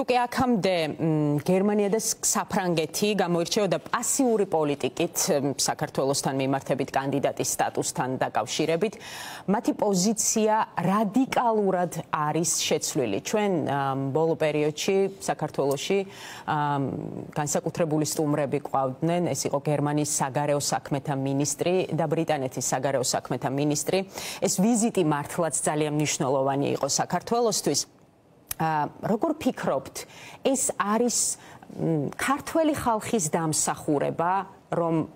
თუ კი აქამდე გერმანია და საფრანგეთი გამოირჩეოდა პასიური პოლიტიკით საქართველოსთან მიმართებით კანდიდატის სტატუსთან დაკავშირებით, მათი პოზიცია რადიკალურად არის შეცვლილი. ჩვენ ბოლო პერიოდში საქართველოში განსაკუთრებული სტუმრები ყავდნენ, ეს იყო გერმანიის საგარეო საქმეთა მინისტრი და ბრიტანეთის საგარეო საქმეთა მინისტრი. ეს ვიზიტი მართლაც ძალიან მნიშვნელოვანი იყო საქართველოსთვის. როგორ ფიქრობთ, ეს არის ქართველი ხალხის დამსახურება, რომ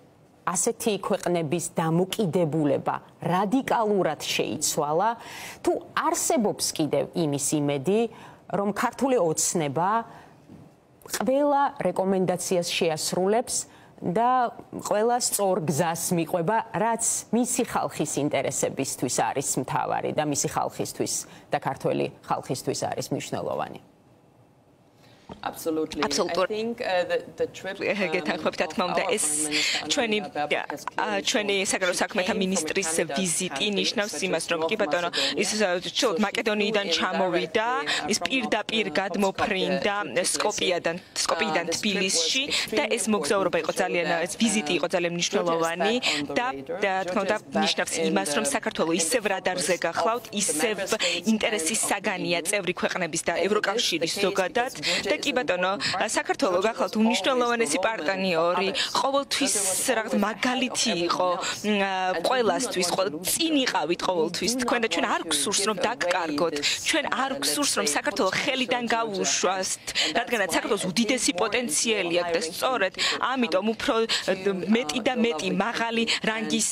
ასეთი ქვეყნების დამოკიდებულება რადიკალურად შეიცვალა, თუ არსებობს კიდევ იმის იმედი, რომ ქართული ოცნება ყველა რეკომენდაციას შეასრულებს და ყველა სწორ გზას მიყვება, რაც მისი ხალხის ინტერესებისთვის არის მთავარი და მისი ხალხისთვის და ქართველი ხალხისთვის არის მნიშვნელოვანი. Absolutely. I think uh, the the trip გეთანხმებით რა თქმა უნდა ეს ჩვენი ჩვენი საგარეო საქმეთა მინისტრის ვიზიტი ნიშნავს იმას რომ კი ბატონო ის ჩოთ მაკედონიიდან ჩამოვიდა ის პირდაპირ გადმოფრინდა სკოპიადან სკოპიიდან თბილისში და ეს მოგზაურობა იყო ძალიან ეს ვიზიტი იყო ძალიან მნიშვნელოვანი და რა თქმა უნდა ნიშნავს იმას რომ საქართველოს ისევ რადარზე გახლავთ ისევ ინტერესის საგანია წევრი ქვეყნების და ევროკავშირის ზოგადად და კი ბატონო, საქართველოს გახლავთ უნიშნელოვანესი პარტნიორი, ყოველთვის რაღაც მაგალითი იყო ყველასთვის, წინ იყავით ყოველთვის. თქვენ და ჩვენ არ გსურს რომ დაგკარგოთ. ჩვენ არ გსურს რომ საქართველოს ხელიდან გავუშვათ, რადგანაც საქართველოს უდიდესი პოტენციალი აქვს და სწორედ ამიტომ უფრო მეტი და მეტი მაღალი რანგის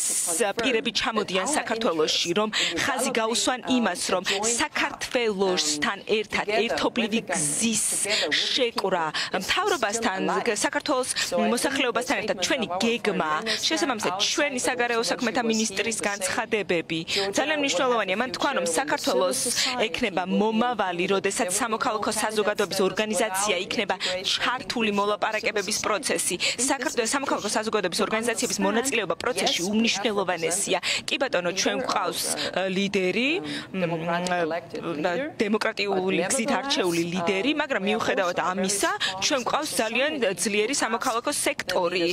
პირები ჩამოდიან საქართველოსში, რომ ხაზი გაუსვან იმას, რომ საქართველოსთან ერთად ერთობლივი გზის შეკრა მთავრობასთან საქართველოს მოსახლეობასთან ერთად ჩვენი გეგმა. შესაბამისად ჩვენი საგარეო საქმეთა მინისტრის განცხადებები. ძალიან მნიშვნელოვანია. მან თქვა რომ საქართველოს ექნება მომავალი როდესაც სამოქალაქო საზოგადოების ორგანიზაცია იქნება ჩართული მოლაპარაკებების პროცესი. საქართველოს სამოქალაქო საზოგადოების ორგანიზაციების მონაწილეობა პროცესში უმნიშვნელოვანესია. კი ბატონო ჩვენ გვყავს ლიდერი დემოკრატიული გზით არჩეული ლიდერი მაგრამ მიუხედავად ამისა, ჩვენ გვყავს ძალიან ძლიერი სამოქალაქო სექტორი,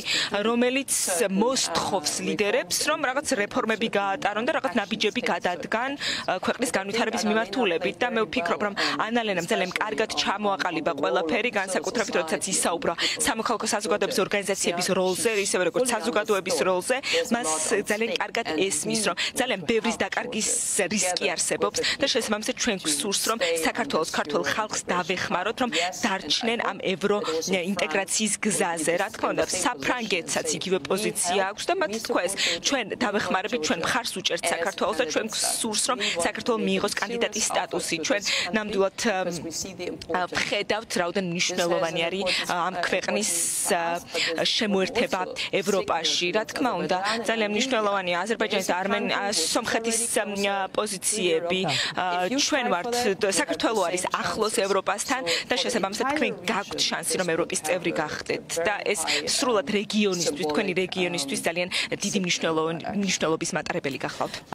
რომელიც მოსთხოვს ლიდერებს, რომ რაღაც რეფორმები გაატარონ და რაღაც ნაბიჯები გადადგან ქვეყნის განვითარების მიმართულებით. და მე ვფიქრობ, რომ ანალენამ ძალიან კარგად ჩამოაყალიბა ყველაფერი, განსაკუთრებით როდესაც ისაუბრა სამოქალაქო საზოგადოების ორგანიზაციების როლზე, ისევე როგორც საზოგადოების როლზე, მას ძალიან კარგად ესმის, რომ ძალიან ბევრის დაკარგის რისკი არსებობს. და შესაბამისად ჩვენ გვსურს, რომ საქართველოს ქართულ ხალხს დავეხმაროთ, რომ დარჩნენ ამ ევრო ინტეგრაციის გზაზე. რა თქმა უნდა, საფრანგეთსაც იგივე პოზიცია აქვს და მათ თქვა ეს ჩვენ დავეხმარებით, ჩვენ მხარს უჭერთ საქართველოს და ჩვენ გსურს, რომ საქართველოს მიიღოს კანდიდატის სტატუსი. ჩვენ ნამდვილად ვხედავთ, რაოდენ მნიშვნელოვანი არის ამ ქვეყნის შემოერთება ევროპაში. რა თქმა უნდა, ძალიან მნიშვნელოვანია აზერბაიჯანის და არმენიის სომხეთის პოზიციები. ჩვენ ვართ საქართველოს არის ახლოს ევროპასთან და შესაბამისად თქვენ გაგვთ შანსი რომ ევროპის წევრი გახდეთ? და ეს სრულად რეგიონისთვის თქვენი რეგიონისთვის ძალიან დიდი მნიშვნელობის მატარებელი გახლავთ